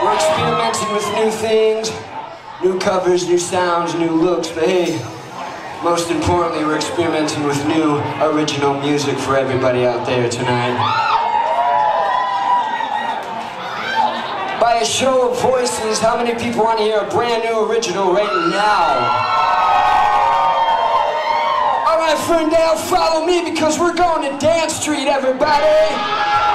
We're experimenting with new things, new covers, new sounds, new looks, but hey, most importantly, we're experimenting with new original music for everybody out there tonight. By a show of voices, how many people want to hear a brand new original right now? All right, friend, Ferndale, follow me because we're going to Dance Street, everybody.